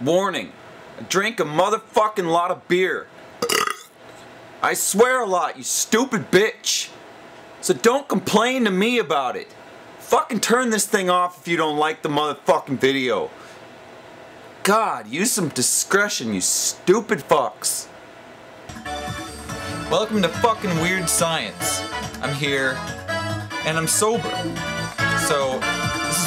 Warning. I drink a motherfucking lot of beer. I swear a lot, you stupid bitch. So don't complain to me about it. Fucking turn this thing off if you don't like the motherfucking video. God, use some discretion, you stupid fucks. Welcome to fucking Weird Science. I'm here, and I'm sober.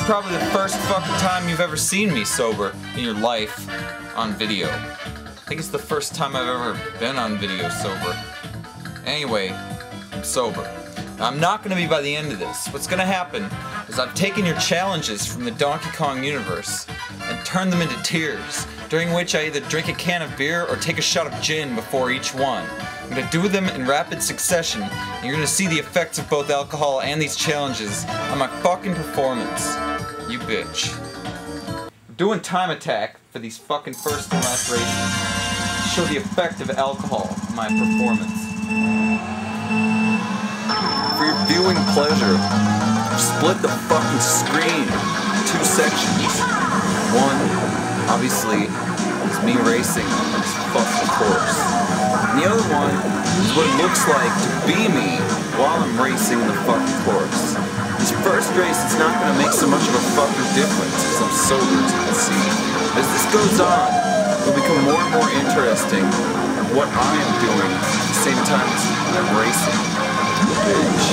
Probably the first fucking time you've ever seen me sober in your life on video. I think it's the first time I've ever been on video sober. Anyway, I'm sober. I'm not going to be by the end of this. What's going to happen is I've taken your challenges from the Donkey Kong universe and turned them into tiers, during which I either drink a can of beer or take a shot of gin before each one. I'm going to do them in rapid succession, and you're going to see the effects of both alcohol and these challenges on my fucking performance. You bitch. Doing time attack for these fucking first and last races show the effect of alcohol on my performance. For your viewing pleasure, split the fucking screen two sections. One, obviously, is me racing on this fucking course. And the other one is what it looks like to be me while I'm racing the fucking course. This first race is not going to make so much of a fucking difference as I'm sober, you can see. As this goes on, it'll become more and more interesting what I am doing at the same time as I'm racing. Bitch.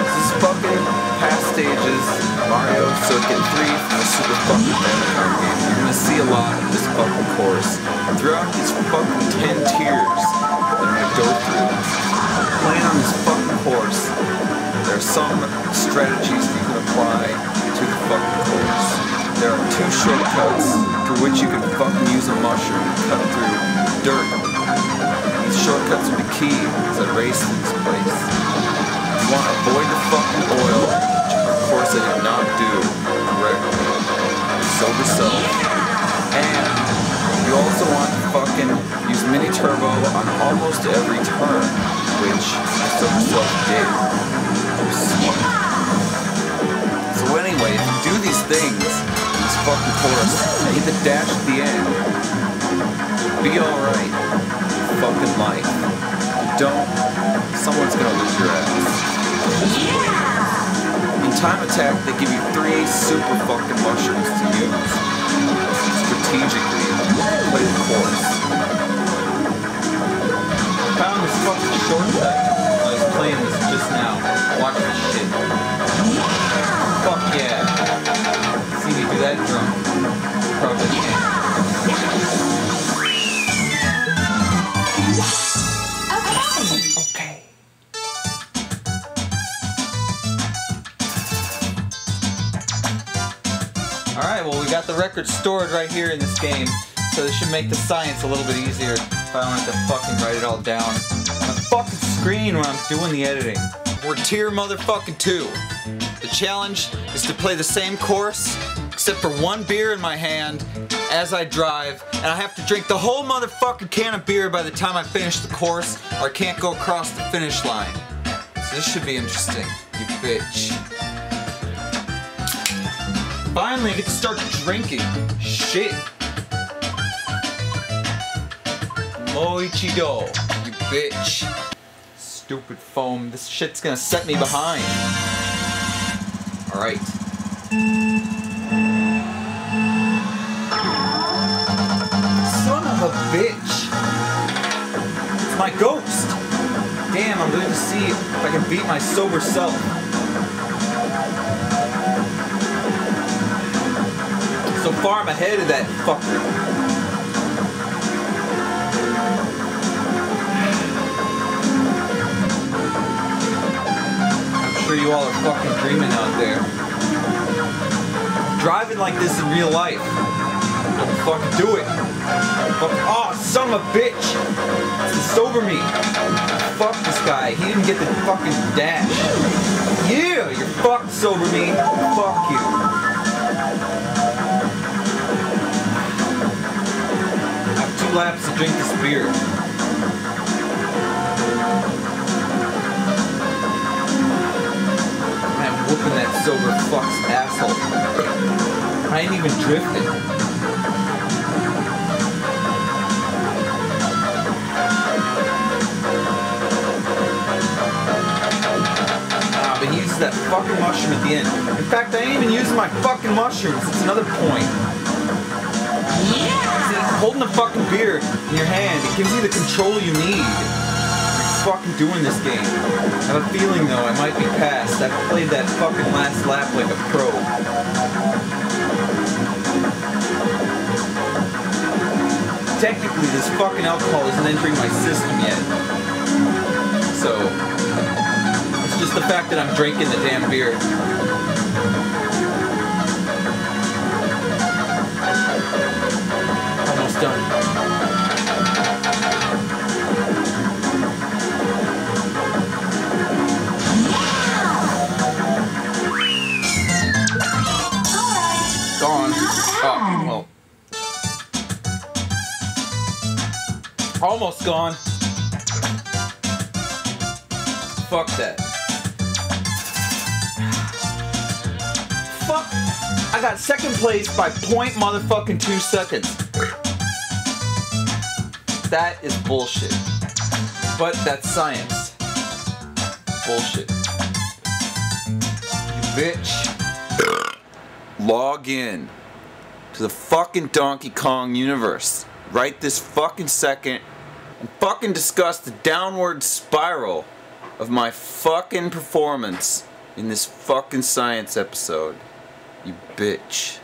This is fucking past stages, Mario Circuit 3 from the Super fucking Famicom game. You're gonna see a lot of this fucking course throughout these fucking 10 tiers that I'm gonna go through. Playing on this fucking course, some strategies you can apply to the fucking course. There are two shortcuts through which you can fucking use a mushroom to cut through dirt. These shortcuts are be key to I race in this place. You want to avoid the fucking oil, of course I did not do correctly. Sober self. And you also want to fucking use mini turbo on almost every turn, which my sober self did. I'm. So anyway, if you do these things in this fucking and hit the dash at the end, be alright. Fucking life. Don't, someone's gonna lose your ass. In Time Attack, they give you three super fucking mushrooms to use Alright, well we got the record stored right here in this game, so this should make the science a little bit easier if I don't have to fucking write it all down on a fucking screen when I'm doing the editing. We're tier motherfucking two. The challenge is to play the same course, except for one beer in my hand as I drive, and I have to drink the whole motherfucking can of beer by the time I finish the course, or I can't go across the finish line. So this should be interesting, you bitch. Finally, I get to start drinking. Shit. Moichido, you bitch. Stupid foam. This shit's gonna set me behind. Alright. Son of a bitch. It's my ghost. Damn, I'm going to see if I can beat my sober self. Far, I'm ahead of that fucker. I'm sure you all are fucking dreaming out there. Driving like this in real life. Don't fucking do it. Fuck, oh, son of a bitch. It's sober me. Fuck this guy. He didn't get the fucking dash. Yeah, you're fucked, sober me. Fuck you. laps to drink this beer. I'm whooping that sober fuck's asshole. I ain't even drifting. Ah, that fucking mushroom at the end. In fact, I ain't even using my fucking mushrooms. It's another point. Yeah holding the fucking beer in your hand, it gives you the control you need. fucking doing this game. I have a feeling though I might be past. I've played that fucking last lap like a pro. Technically, this fucking alcohol isn't entering my system yet. So, it's just the fact that I'm drinking the damn beer. Almost gone. Fuck that. Fuck. I got second place by point motherfucking two seconds. That is bullshit. But that's science. Bullshit. You bitch. Log in to the fucking Donkey Kong universe right this fucking second and fucking discuss the downward spiral of my fucking performance in this fucking science episode. You bitch.